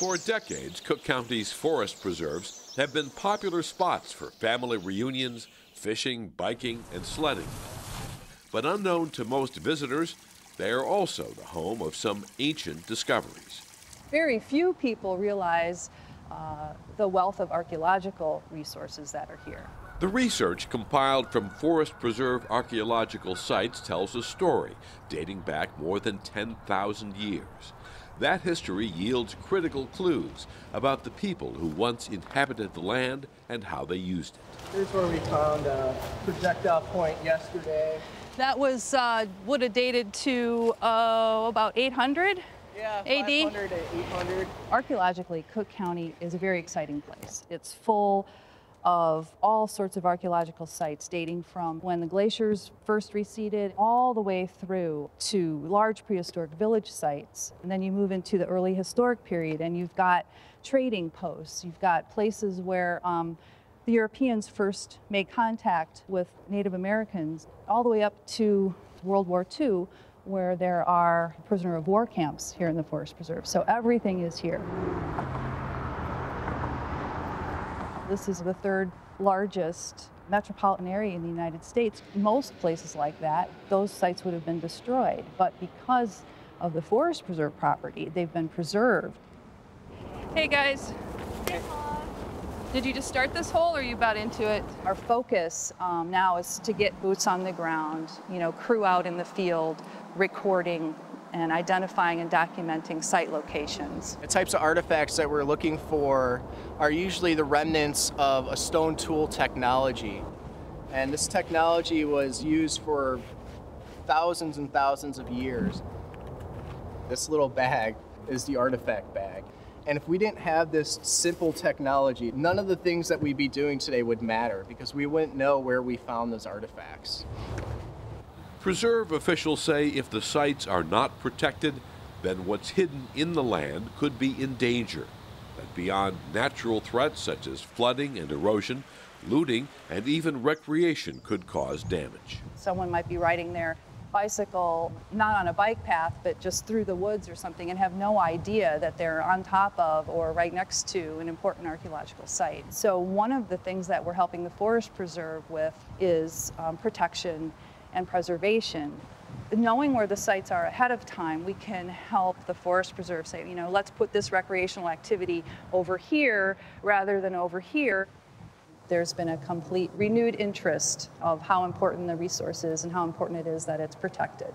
For decades, Cook County's forest preserves have been popular spots for family reunions, fishing, biking, and sledding. But unknown to most visitors, they are also the home of some ancient discoveries. Very few people realize uh, the wealth of archaeological resources that are here. The research compiled from Forest Preserve archaeological sites tells a story dating back more than 10,000 years. That history yields critical clues about the people who once inhabited the land and how they used it. Here's where we found a projectile point yesterday. That was uh, would have dated to uh, about 800 yeah, AD. 500 to 800. Archaeologically, Cook County is a very exciting place. It's full of all sorts of archaeological sites dating from when the glaciers first receded all the way through to large prehistoric village sites. And then you move into the early historic period and you've got trading posts, you've got places where um, the Europeans first made contact with Native Americans, all the way up to World War II, where there are prisoner of war camps here in the Forest Preserve. So everything is here. This is the third largest metropolitan area in the United States. Most places like that, those sites would have been destroyed. But because of the Forest Preserve property, they've been preserved. Hey guys. Hey. Did you just start this hole or are you about into it? Our focus um, now is to get boots on the ground, you know, crew out in the field, recording and identifying and documenting site locations. The types of artifacts that we're looking for are usually the remnants of a stone tool technology. And this technology was used for thousands and thousands of years. This little bag is the artifact bag. And if we didn't have this simple technology, none of the things that we'd be doing today would matter because we wouldn't know where we found those artifacts. Preserve officials say if the sites are not protected, then what's hidden in the land could be in danger. That beyond natural threats such as flooding and erosion, looting and even recreation could cause damage. Someone might be riding their bicycle not on a bike path but just through the woods or something and have no idea that they're on top of or right next to an important archaeological site. So one of the things that we're helping the Forest Preserve with is um, protection and preservation. Knowing where the sites are ahead of time, we can help the Forest Preserve say, you know, let's put this recreational activity over here rather than over here. There's been a complete renewed interest of how important the resource is and how important it is that it's protected.